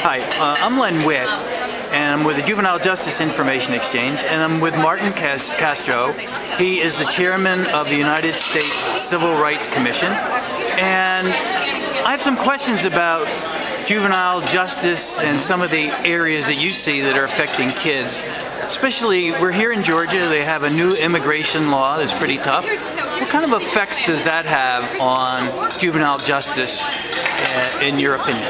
Hi, uh, I'm Len Witt, and I'm with the Juvenile Justice Information Exchange, and I'm with Martin Castro. He is the chairman of the United States Civil Rights Commission, and I have some questions about juvenile justice and some of the areas that you see that are affecting kids. Especially, we're here in Georgia, they have a new immigration law that's pretty tough. What kind of effects does that have on juvenile justice, uh, in your opinion?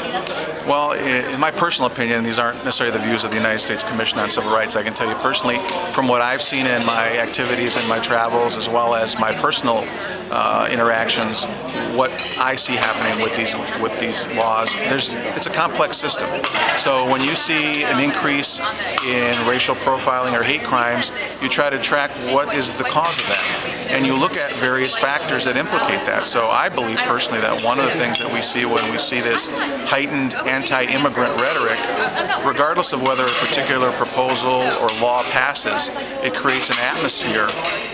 Well, in my personal opinion, these aren't necessarily the views of the United States Commission on Civil Rights. I can tell you personally, from what I've seen in my activities and my travels, as well as my personal uh, interactions, what I see happening with these with these laws, there's it's a complex system. So when you see an increase in racial profiling or hate crimes, you try to track what is the cause of that, and you look at various factors that implicate that. So I believe personally that one of the things that we see when we see this heightened anti-immigrant rhetoric, regardless of whether a particular proposal or law passes, it creates an atmosphere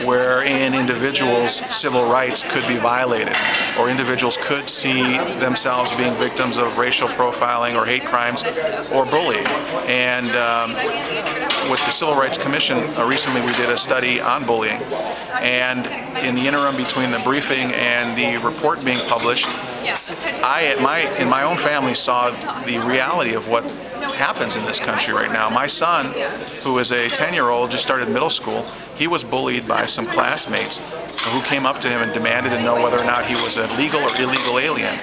wherein individuals' civil rights could be violated, or individuals could see themselves being victims of racial profiling or hate crimes or bullying. And um, with the Civil Rights Commission, uh, recently we did a study on bullying, and in the interim between the briefing and the report being published, I, at my, in my own family, saw the reality of what happens in this country right now. My son, who is a 10-year-old, just started middle school. He was bullied by some classmates who came up to him and demanded to know whether or not he was a legal or illegal alien.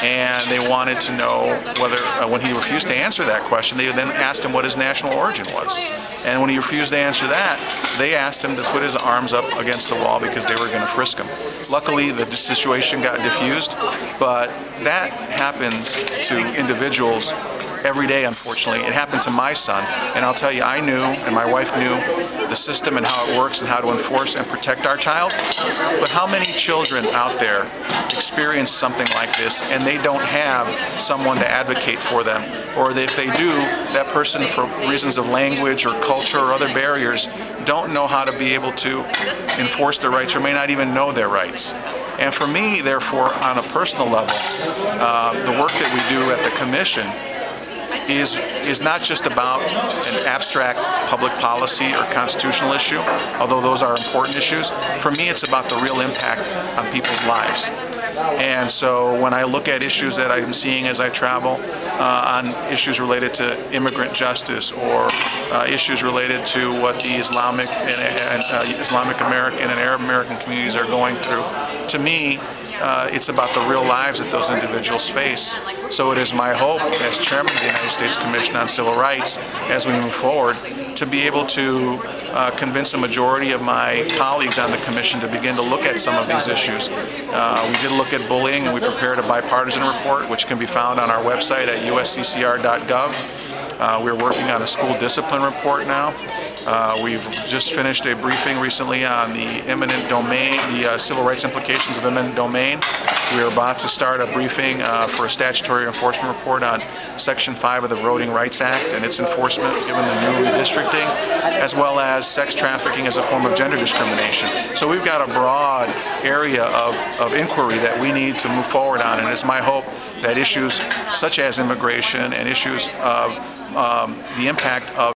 And they wanted to know whether, uh, when he refused to answer that question, they then asked him what his national origin was. And when he refused to answer that, they asked him to put his arms up against the wall because they were going to frisk him. Luckily, the situation got diffused, but that happens to individuals every day, unfortunately. It happened to my son, and I'll tell you, I knew, and my wife knew, the system and how it works and how to enforce and protect our child. But how many children out there experience something like this and they don't have someone to advocate for them? Or if they do, that person, for reasons of language or culture or other barriers, don't know how to be able to enforce their rights or may not even know their rights. And for me, therefore, on a personal level, uh, the work that we do at the Commission is is not just about an abstract public policy or constitutional issue, although those are important issues. For me, it's about the real impact on people's lives. And so when I look at issues that I'm seeing as I travel uh, on issues related to immigrant justice or uh, issues related to what the Islamic and, uh, Islamic American and Arab American communities are going through, to me, uh, it's about the real lives that those individuals face. So it is my hope as chairman of the United States Commission on Civil Rights as we move forward to be able to uh, convince a majority of my colleagues on the commission to begin to look at some of these issues. Uh, we did look at bullying and we prepared a bipartisan report which can be found on our website at usccr.gov. Uh, we're working on a school discipline report now. Uh, we've just finished a briefing recently on the eminent domain, the uh, civil rights implications of eminent domain. We are about to start a briefing uh, for a statutory enforcement report on Section 5 of the Voting Rights Act and its enforcement given the new redistricting, as well as sex trafficking as a form of gender discrimination. So we've got a broad area of, of inquiry that we need to move forward on, and it's my hope that issues such as immigration and issues of um, the impact of